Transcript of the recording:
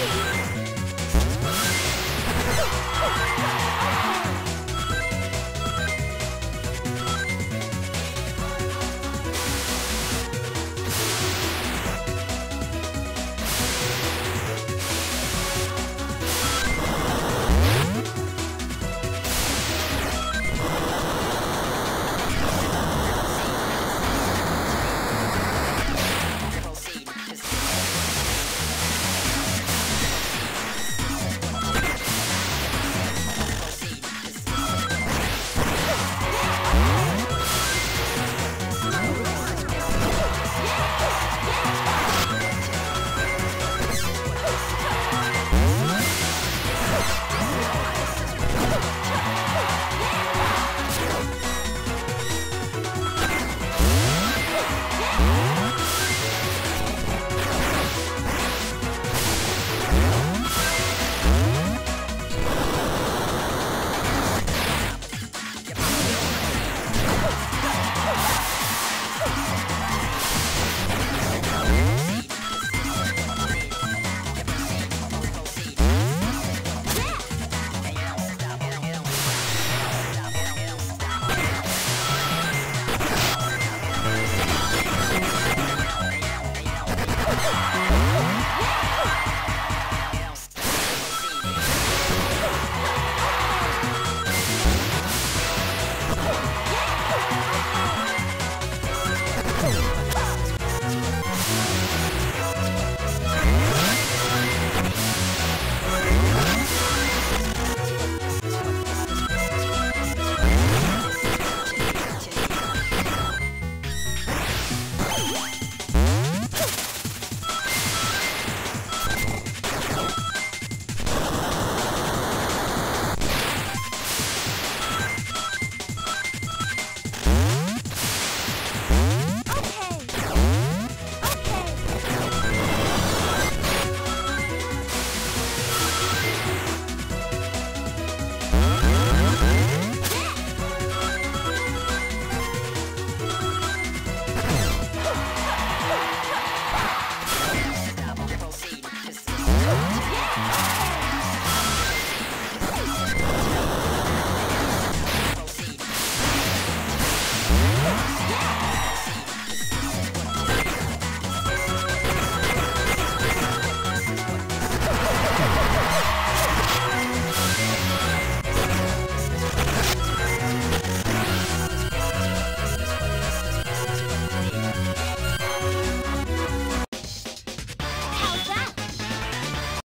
Woo!